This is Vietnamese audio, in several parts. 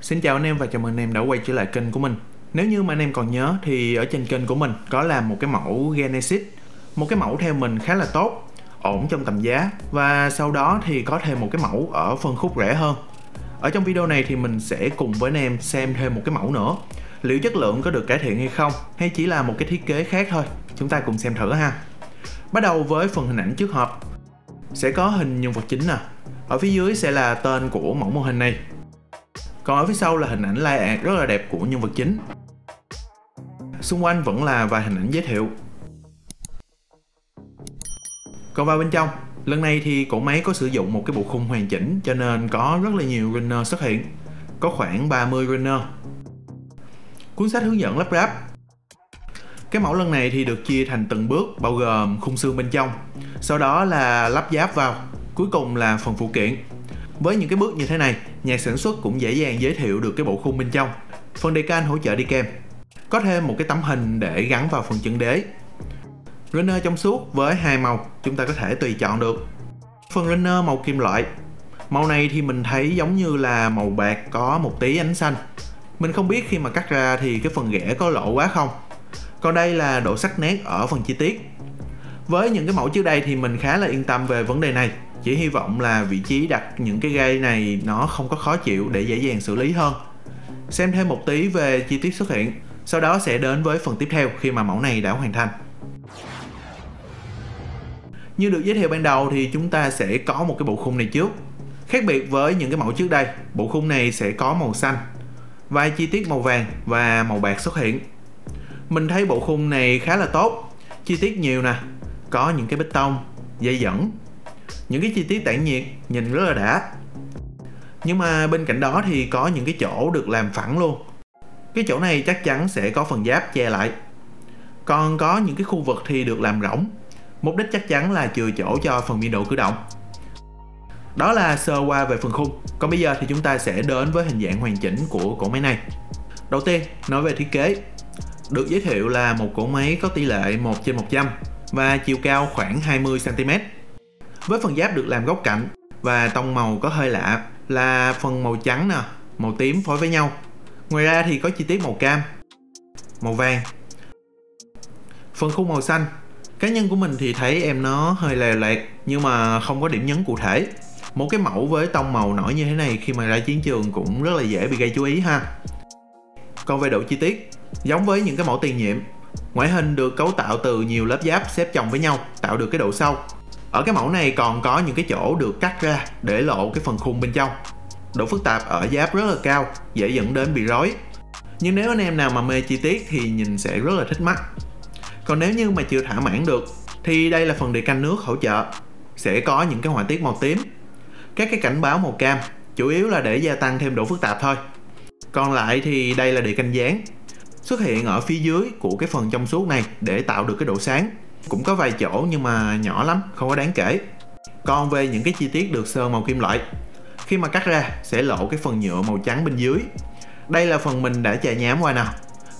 Xin chào anh em và chào mừng anh em đã quay trở lại kênh của mình. Nếu như mà anh em còn nhớ thì ở trên kênh của mình có làm một cái mẫu Genesis. Một cái mẫu theo mình khá là tốt, ổn trong tầm giá Và sau đó thì có thêm một cái mẫu ở phân khúc rẻ hơn. Ở trong video này thì mình sẽ cùng với anh em xem thêm một cái mẫu nữa. Liệu chất lượng có được cải thiện hay không hay chỉ là một cái thiết kế khác thôi? Chúng ta cùng xem thử ha. Bắt đầu với phần hình ảnh trước hộp. Sẽ có hình nhân vật chính nè. Ở phía dưới sẽ là tên của mẫu mô hình này. Còn ở phía sau là hình ảnh layout rất là đẹp của nhân vật chính. Xung quanh vẫn là vài hình ảnh giới thiệu. Còn vào bên trong, lần này thì cổ máy có sử dụng một cái bộ khung hoàn chỉnh cho nên có rất là nhiều runner xuất hiện. Có khoảng 30 runner. Cuốn sách hướng dẫn lắp ráp cái mẫu lần này thì được chia thành từng bước bao gồm khung xương bên trong sau đó là lắp giáp vào cuối cùng là phần phụ kiện với những cái bước như thế này, nhà sản xuất cũng dễ dàng giới thiệu được cái bộ khung bên trong. Phần decal hỗ trợ đi kèm. Có thêm một cái tấm hình để gắn vào phần chân đế. Runner trong suốt với hai màu, chúng ta có thể tùy chọn được. Phần runner màu kim loại. Màu này thì mình thấy giống như là màu bạc có một tí ánh xanh. Mình không biết khi mà cắt ra thì cái phần ghẻ có lộ quá không. Còn đây là độ sắc nét ở phần chi tiết. Với những cái mẫu trước đây thì mình khá là yên tâm về vấn đề này. Chỉ hy vọng là vị trí đặt những cái gai này nó không có khó chịu để dễ dàng xử lý hơn. Xem thêm một tí về chi tiết xuất hiện, sau đó sẽ đến với phần tiếp theo khi mà mẫu này đã hoàn thành. Như được giới thiệu ban đầu thì chúng ta sẽ có một cái bộ khung này trước. Khác biệt với những cái mẫu trước đây, bộ khung này sẽ có màu xanh, vài chi tiết màu vàng và màu bạc xuất hiện mình thấy bộ khung này khá là tốt. Chi tiết nhiều nè. Có những cái bê tông, dây dẫn. Những cái chi tiết tản nhiệt nhìn rất là đã. Nhưng mà bên cạnh đó thì có những cái chỗ được làm phẳng luôn. Cái chỗ này chắc chắn sẽ có phần giáp che lại. Còn có những cái khu vực thì được làm rỗng. Mục đích chắc chắn là chừa chỗ cho phần biên độ cử động. Đó là sơ qua về phần khung. Còn bây giờ thì chúng ta sẽ đến với hình dạng hoàn chỉnh của cổ máy này. Đầu tiên, nói về thiết kế được giới thiệu là một cỗ máy có tỷ lệ 1 trên 100 và chiều cao khoảng 20 cm với phần giáp được làm góc cạnh và tông màu có hơi lạ là phần màu trắng nè, màu tím phối với nhau. Ngoài ra thì có chi tiết màu cam, màu vàng. Phần khung màu xanh, cá nhân của mình thì thấy em nó hơi lè lẹt nhưng mà không có điểm nhấn cụ thể. Một cái mẫu với tông màu nổi như thế này khi mà ra chiến trường cũng rất là dễ bị gây chú ý ha. Còn về độ chi tiết giống với những cái mẫu tiền nhiệm, ngoại hình được cấu tạo từ nhiều lớp giáp xếp chồng với nhau, tạo được cái độ sâu. Ở cái mẫu này còn có những cái chỗ được cắt ra để lộ cái phần khung bên trong. Độ phức tạp ở giáp rất là cao, dễ dẫn đến bị rối. Nhưng nếu anh em nào mà mê chi tiết thì nhìn sẽ rất là thích mắt. Còn nếu như mà chưa thỏa mãn được, thì đây là phần đề canh nước hỗ trợ. Sẽ có những cái họa tiết màu tím. Các cái cảnh báo màu cam, chủ yếu là để gia tăng thêm độ phức tạp thôi. Còn lại thì đây là đề canh dáng xuất hiện ở phía dưới của cái phần trong suốt này để tạo được cái độ sáng. Cũng có vài chỗ nhưng mà nhỏ lắm, không có đáng kể. Còn về những cái chi tiết được sơn màu kim loại, khi mà cắt ra sẽ lộ cái phần nhựa màu trắng bên dưới. Đây là phần mình đã chà nhám qua nào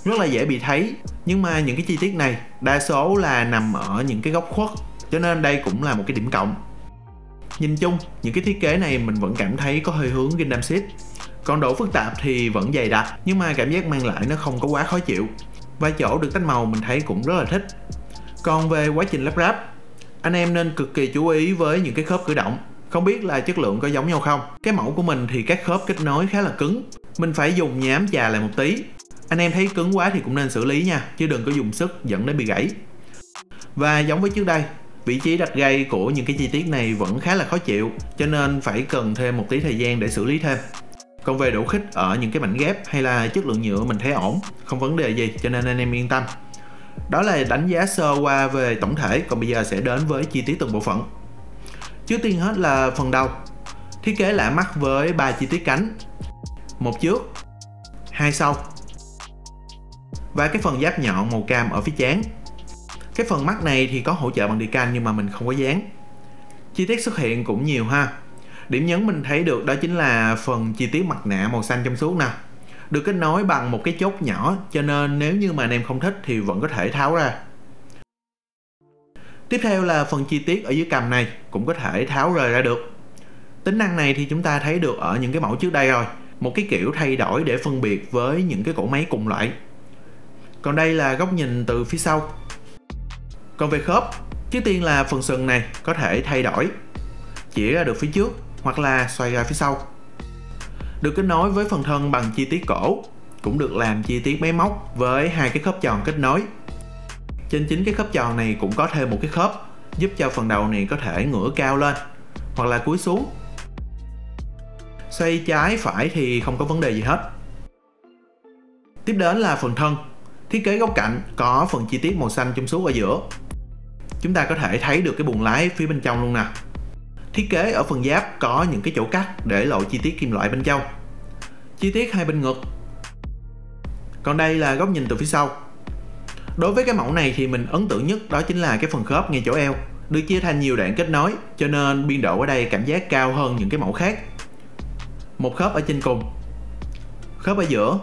rất là dễ bị thấy, nhưng mà những cái chi tiết này đa số là nằm ở những cái góc khuất, cho nên đây cũng là một cái điểm cộng. Nhìn chung, những cái thiết kế này mình vẫn cảm thấy có hơi hướng Gundam Seed còn độ phức tạp thì vẫn dày đặc, nhưng mà cảm giác mang lại nó không có quá khó chịu. Và chỗ được tách màu mình thấy cũng rất là thích. Còn về quá trình lắp ráp, anh em nên cực kỳ chú ý với những cái khớp cử động. Không biết là chất lượng có giống nhau không? Cái mẫu của mình thì các khớp kết nối khá là cứng. Mình phải dùng nhám chà lại một tí. Anh em thấy cứng quá thì cũng nên xử lý nha, chứ đừng có dùng sức dẫn đến bị gãy. Và giống với trước đây, vị trí đặt gây của những cái chi tiết này vẫn khá là khó chịu, cho nên phải cần thêm một tí thời gian để xử lý thêm còn về độ khích ở những cái mảnh ghép hay là chất lượng nhựa mình thấy ổn, không vấn đề gì, cho nên anh em yên tâm. Đó là đánh giá sơ qua về tổng thể, còn bây giờ sẽ đến với chi tiết từng bộ phận. Trước tiên hết là phần đầu. Thiết kế lạ mắt với ba chi tiết cánh. Một trước, hai sau, và cái phần giáp nhọn màu cam ở phía chán. Cái phần mắt này thì có hỗ trợ bằng decal nhưng mà mình không có dán. Chi tiết xuất hiện cũng nhiều ha điểm nhấn mình thấy được đó chính là phần chi tiết mặt nạ màu xanh trong suốt nè được kết nối bằng một cái chốt nhỏ cho nên nếu như mà anh em không thích thì vẫn có thể tháo ra Tiếp theo là phần chi tiết ở dưới cầm này cũng có thể tháo rời ra được. Tính năng này thì chúng ta thấy được ở những cái mẫu trước đây rồi. Một cái kiểu thay đổi để phân biệt với những cái cỗ máy cùng loại. Còn đây là góc nhìn từ phía sau. Còn về khớp, trước tiên là phần sừng này có thể thay đổi. Chỉ ra được phía trước hoặc là xoay ra phía sau. Được kết nối với phần thân bằng chi tiết cổ, cũng được làm chi tiết máy móc với hai cái khớp tròn kết nối. Trên chính cái khớp tròn này cũng có thêm một cái khớp giúp cho phần đầu này có thể ngửa cao lên hoặc là cúi xuống. Xoay trái phải thì không có vấn đề gì hết. Tiếp đến là phần thân thiết kế góc cạnh có phần chi tiết màu xanh trong suốt ở giữa. Chúng ta có thể thấy được cái buồng lái phía bên trong luôn nè thiết kế ở phần giáp có những cái chỗ cắt để lộ chi tiết kim loại bên trong. Chi tiết hai bên ngực. Còn đây là góc nhìn từ phía sau. Đối với cái mẫu này thì mình ấn tượng nhất đó chính là cái phần khớp ngay chỗ eo, được chia thành nhiều đoạn kết nối, cho nên biên độ ở đây cảm giác cao hơn những cái mẫu khác. Một khớp ở trên cùng, khớp ở giữa,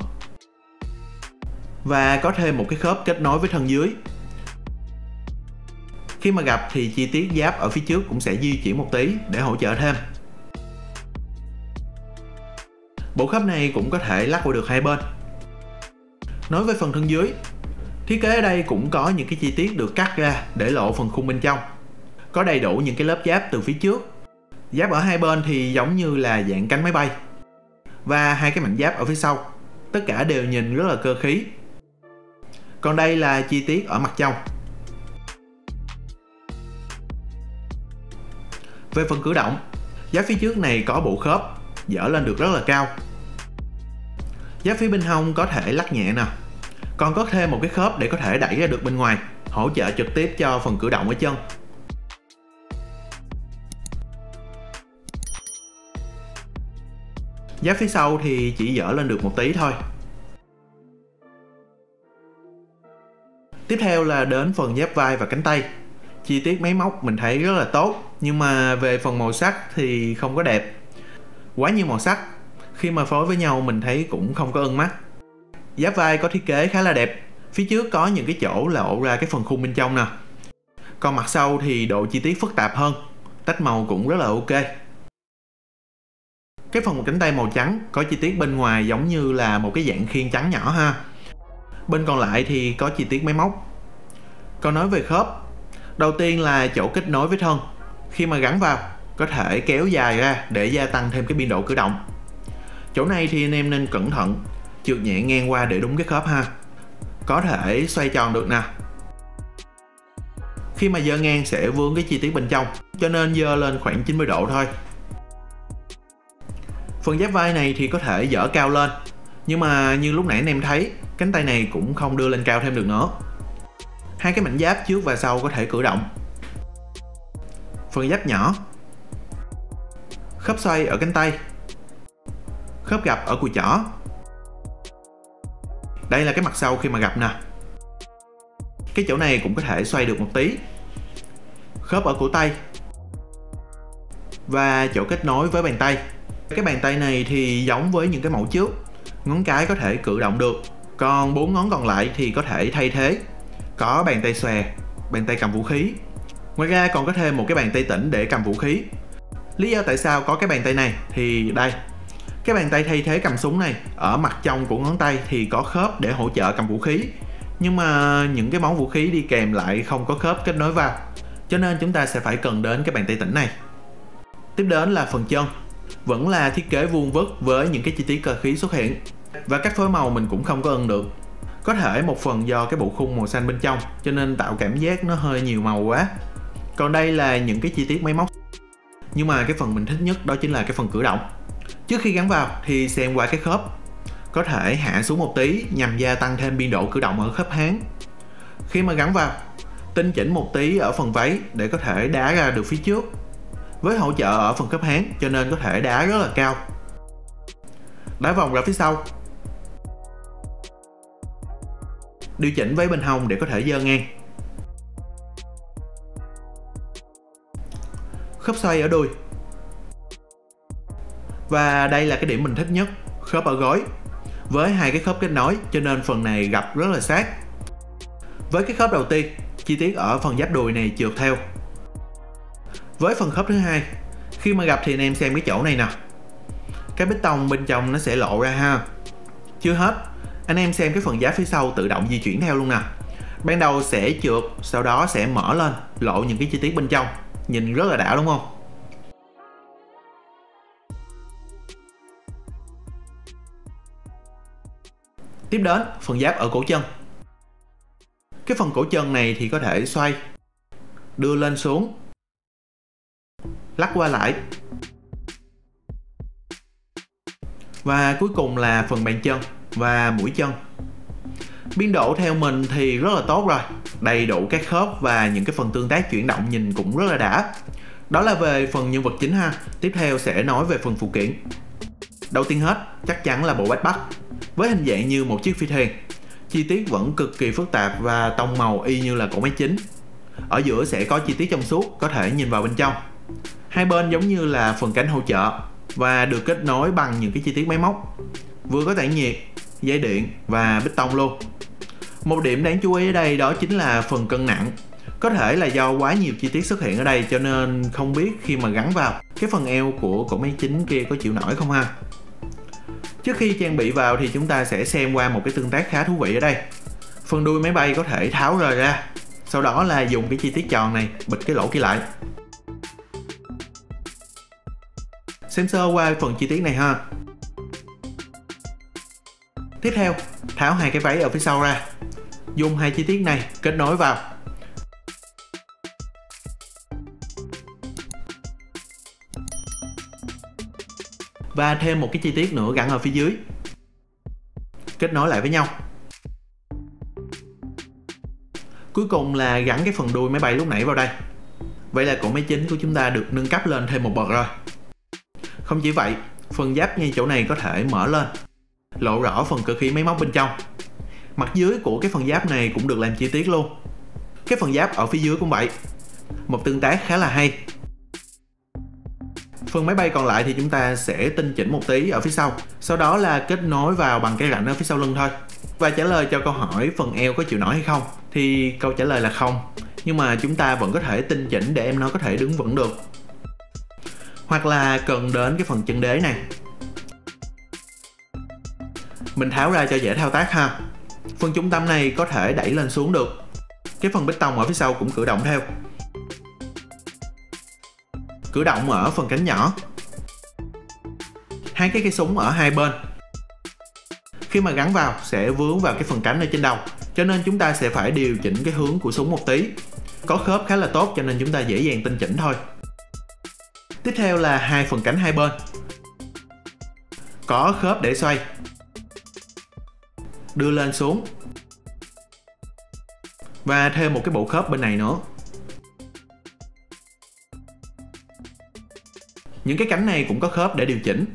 và có thêm một cái khớp kết nối với thân dưới khi mà gặp thì chi tiết giáp ở phía trước cũng sẽ di chuyển một tí để hỗ trợ thêm bộ khớp này cũng có thể lắc qua được hai bên nói với phần thân dưới, Thiết kế ở đây cũng có những cái chi tiết được cắt ra để lộ phần khung bên trong. Có đầy đủ những cái lớp giáp từ phía trước. Giáp ở hai bên thì giống như là dạng cánh máy bay. Và hai cái mảnh giáp ở phía sau. Tất cả đều nhìn rất là cơ khí. Còn đây là chi tiết ở mặt trong. Về phần cử động, giá phía trước này có bộ khớp, dở lên được rất là cao. giá phía bên hông có thể lắc nhẹ nè, còn có thêm một cái khớp để có thể đẩy ra được bên ngoài hỗ trợ trực tiếp cho phần cử động ở chân. Giá phía sau thì chỉ dở lên được một tí thôi. Tiếp theo là đến phần giáp vai và cánh tay chi tiết máy móc mình thấy rất là tốt nhưng mà về phần màu sắc thì không có đẹp quá nhiều màu sắc khi mà phối với nhau mình thấy cũng không có ưng mắt Giáp vai có thiết kế khá là đẹp. Phía trước có những cái chỗ lộ ra cái phần khung bên trong nè. Còn mặt sau thì độ chi tiết phức tạp hơn. Tách màu cũng rất là ok. Cái phần cánh tay màu trắng có chi tiết bên ngoài giống như là một cái dạng khiên trắng nhỏ ha. Bên còn lại thì có chi tiết máy móc. Còn nói về khớp, đầu tiên là chỗ kết nối với thân. Khi mà gắn vào, có thể kéo dài ra để gia tăng thêm cái biên độ cử động. Chỗ này thì anh em nên cẩn thận trượt nhẹ ngang qua để đúng cái khớp ha có thể xoay tròn được nè khi mà dơ ngang sẽ vướng cái chi tiết bên trong cho nên dơ lên khoảng 90 độ thôi phần giáp vai này thì có thể dở cao lên nhưng mà như lúc nãy anh em thấy cánh tay này cũng không đưa lên cao thêm được nữa hai cái mảnh giáp trước và sau có thể cử động. Phần giáp nhỏ. Khớp xoay ở cánh tay. Khớp gặp ở cùi chỏ. Đây là cái mặt sau khi mà gặp nè. Cái chỗ này cũng có thể xoay được một tí. Khớp ở cổ tay. Và chỗ kết nối với bàn tay. Cái bàn tay này thì giống với những cái mẫu trước. Ngón cái có thể cử động được. Còn bốn ngón còn lại thì có thể thay thế có bàn tay xòe, bàn tay cầm vũ khí. Ngoài ra còn có thêm một cái bàn tay tĩnh để cầm vũ khí. Lý do tại sao có cái bàn tay này thì đây. Cái bàn tay thay thế cầm súng này, ở mặt trong của ngón tay thì có khớp để hỗ trợ cầm vũ khí. Nhưng mà những cái món vũ khí đi kèm lại không có khớp kết nối vào. Cho nên chúng ta sẽ phải cần đến cái bàn tay tĩnh này. Tiếp đến là phần chân. Vẫn là thiết kế vuông vức với những cái chi tiết cơ khí xuất hiện. Và các phối màu mình cũng không có ưng được có thể một phần do cái bộ khung màu xanh bên trong cho nên tạo cảm giác nó hơi nhiều màu quá còn đây là những cái chi tiết máy móc nhưng mà cái phần mình thích nhất đó chính là cái phần cử động Trước khi gắn vào thì xem qua cái khớp có thể hạ xuống một tí nhằm gia tăng thêm biên độ cử động ở khớp háng. Khi mà gắn vào, tinh chỉnh một tí ở phần váy để có thể đá ra được phía trước. Với hỗ trợ ở phần khớp háng cho nên có thể đá rất là cao. Đá vòng ra phía sau. Điều chỉnh với bên hông để có thể dơ ngang. Khớp xoay ở đuôi và đây là cái điểm mình thích nhất, khớp ở gối. Với hai cái khớp kết nối cho nên phần này gặp rất là sát. Với cái khớp đầu tiên, chi tiết ở phần giáp đùi này trượt theo với phần khớp thứ hai khi mà gặp thì anh em xem cái chỗ này nè cái bít tông bên trong nó sẽ lộ ra ha chưa hết anh em xem cái phần giá phía sau tự động di chuyển theo luôn nè. Ban đầu sẽ trượt sau đó sẽ mở lên, lộ những cái chi tiết bên trong. Nhìn rất là đã đúng không? Tiếp đến, phần giáp ở cổ chân. Cái phần cổ chân này thì có thể xoay, đưa lên xuống, lắc qua lại. Và cuối cùng là phần bàn chân và mũi chân. Biên độ theo mình thì rất là tốt rồi. Đầy đủ các khớp và những cái phần tương tác chuyển động nhìn cũng rất là đã. Đó là về phần nhân vật chính ha. Tiếp theo sẽ nói về phần phụ kiện. Đầu tiên hết, chắc chắn là bộ backpack với hình dạng như một chiếc phi thuyền, chi tiết vẫn cực kỳ phức tạp và tông màu y như là cổ máy chính. Ở giữa sẽ có chi tiết trong suốt, có thể nhìn vào bên trong. Hai bên giống như là phần cánh hỗ trợ và được kết nối bằng những cái chi tiết máy móc. Vừa có tản nhiệt dây điện và bích tông luôn. Một điểm đáng chú ý ở đây đó chính là phần cân nặng. Có thể là do quá nhiều chi tiết xuất hiện ở đây cho nên không biết khi mà gắn vào, cái phần eo của cổ máy chính kia có chịu nổi không ha? Trước khi trang bị vào thì chúng ta sẽ xem qua một cái tương tác khá thú vị ở đây. Phần đuôi máy bay có thể tháo rời ra, sau đó là dùng cái chi tiết tròn này bịt cái lỗ kia lại. Xem sơ qua phần chi tiết này ha tiếp theo, tháo hai cái váy ở phía sau ra. Dùng hai chi tiết này kết nối vào. Và thêm một cái chi tiết nữa gắn ở phía dưới. Kết nối lại với nhau. Cuối cùng là gắn cái phần đuôi máy bay lúc nãy vào đây. Vậy là cổ máy chính của chúng ta được nâng cấp lên thêm một bậc rồi. Không chỉ vậy, phần giáp ngay chỗ này có thể mở lên lộ rõ phần cơ khí máy móc bên trong. Mặt dưới của cái phần giáp này cũng được làm chi tiết luôn. Cái phần giáp ở phía dưới cũng vậy. Một tương tác khá là hay. Phần máy bay còn lại thì chúng ta sẽ tinh chỉnh một tí ở phía sau. Sau đó là kết nối vào bằng cái rãnh ở phía sau lưng thôi. Và trả lời cho câu hỏi phần eo có chịu nổi hay không, thì câu trả lời là không. Nhưng mà chúng ta vẫn có thể tinh chỉnh để em nó có thể đứng vững được. Hoặc là cần đến cái phần chân đế này mình tháo ra cho dễ thao tác ha. Phần trung tâm này có thể đẩy lên xuống được. Cái phần bích tông ở phía sau cũng cử động theo. Cử động ở phần cánh nhỏ. Hai cái cây súng ở hai bên. Khi mà gắn vào, sẽ vướng vào cái phần cánh ở trên đầu, cho nên chúng ta sẽ phải điều chỉnh cái hướng của súng một tí. Có khớp khá là tốt, cho nên chúng ta dễ dàng tinh chỉnh thôi. Tiếp theo là hai phần cánh hai bên. Có khớp để xoay đưa lên xuống. Và thêm một cái bộ khớp bên này nữa. Những cái cánh này cũng có khớp để điều chỉnh.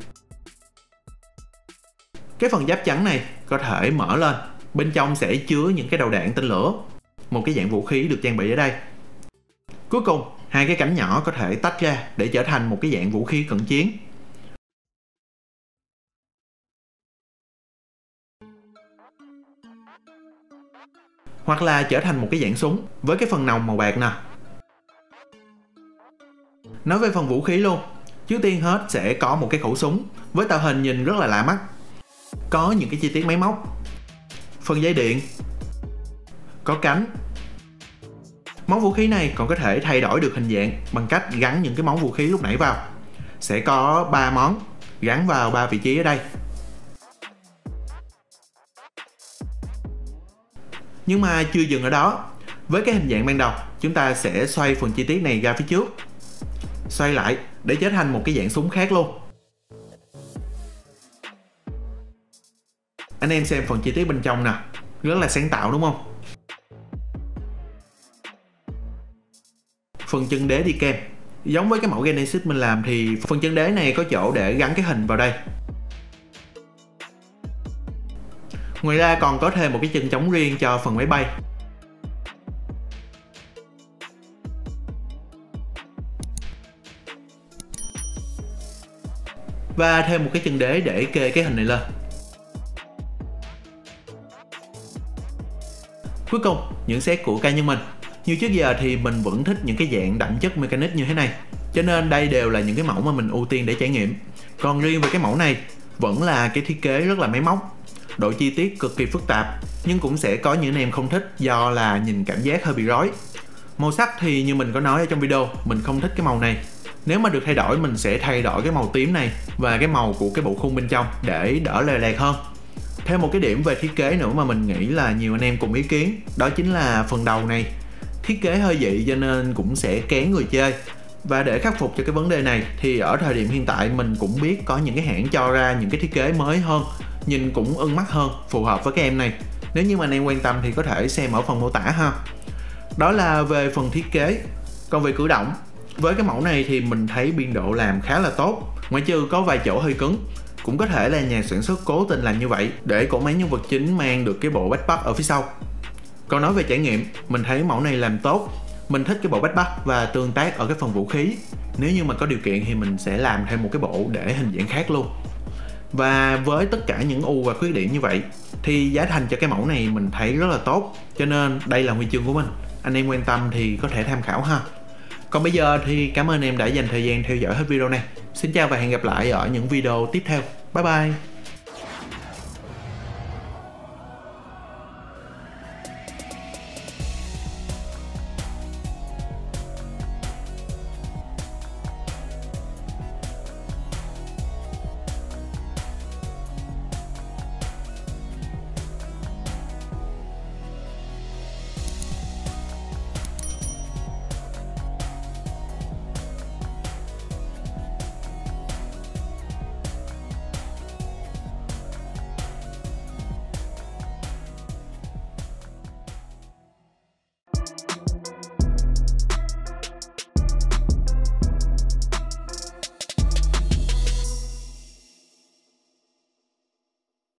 Cái phần giáp trắng này có thể mở lên. Bên trong sẽ chứa những cái đầu đạn tên lửa. Một cái dạng vũ khí được trang bị ở đây. Cuối cùng, hai cái cánh nhỏ có thể tách ra để trở thành một cái dạng vũ khí cận chiến. Hoặc là trở thành một cái dạng súng với cái phần nòng màu bạc nè. Nói về phần vũ khí luôn, trước tiên hết sẽ có một cái khẩu súng với tạo hình nhìn rất là lạ mắt. Có những cái chi tiết máy móc, phần dây điện, có cánh. Món vũ khí này còn có thể thay đổi được hình dạng bằng cách gắn những cái món vũ khí lúc nãy vào. Sẽ có 3 món gắn vào ba vị trí ở đây. Nhưng mà chưa dừng ở đó. Với cái hình dạng ban đầu, chúng ta sẽ xoay phần chi tiết này ra phía trước. Xoay lại để trở thành một cái dạng súng khác luôn. Anh em xem phần chi tiết bên trong nè. Rất là sáng tạo đúng không? Phần chân đế đi kèm. Giống với cái mẫu Genesis mình làm thì phần chân đế này có chỗ để gắn cái hình vào đây. Ngoài ra còn có thêm một cái chân chống riêng cho phần máy bay. Và thêm một cái chân đế để kê cái hình này lên. Cuối cùng, những xét của cá nhân mình. Như trước giờ thì mình vẫn thích những cái dạng đậm chất mechanic như thế này. Cho nên đây đều là những cái mẫu mà mình ưu tiên để trải nghiệm. Còn riêng về cái mẫu này, vẫn là cái thiết kế rất là máy móc độ chi tiết cực kỳ phức tạp, nhưng cũng sẽ có những anh em không thích do là nhìn cảm giác hơi bị rối. Màu sắc thì như mình có nói ở trong video, mình không thích cái màu này. Nếu mà được thay đổi, mình sẽ thay đổi cái màu tím này và cái màu của cái bộ khung bên trong để đỡ lè lẹt hơn. Thêm một cái điểm về thiết kế nữa mà mình nghĩ là nhiều anh em cùng ý kiến, đó chính là phần đầu này. Thiết kế hơi dị cho nên cũng sẽ kén người chơi. Và để khắc phục cho cái vấn đề này thì ở thời điểm hiện tại mình cũng biết có những cái hãng cho ra những cái thiết kế mới hơn nhìn cũng ưng mắt hơn, phù hợp với các em này. Nếu như mà anh em quan tâm thì có thể xem ở phần mô tả ha. Đó là về phần thiết kế. Còn về cử động, với cái mẫu này thì mình thấy biên độ làm khá là tốt. Ngoại trừ có vài chỗ hơi cứng, cũng có thể là nhà sản xuất cố tình làm như vậy để cổ máy nhân vật chính mang được cái bộ backpack ở phía sau. Còn nói về trải nghiệm, mình thấy mẫu này làm tốt. Mình thích cái bộ backpack và tương tác ở cái phần vũ khí. Nếu như mà có điều kiện thì mình sẽ làm thêm một cái bộ để hình dạng khác luôn và với tất cả những ưu và khuyết điểm như vậy, thì giá thành cho cái mẫu này mình thấy rất là tốt. Cho nên đây là huy chương của mình. Anh em quan tâm thì có thể tham khảo ha. Còn bây giờ thì cảm ơn em đã dành thời gian theo dõi hết video này. Xin chào và hẹn gặp lại ở những video tiếp theo. Bye bye.